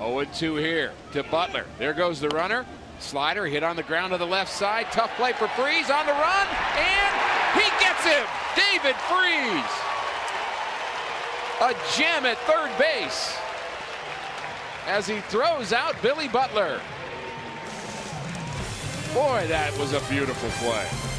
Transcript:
0-2 here to Butler. There goes the runner. Slider hit on the ground to the left side. Tough play for Freese on the run, and he gets him. David Freese, A gem at third base as he throws out Billy Butler. Boy, that was a beautiful play.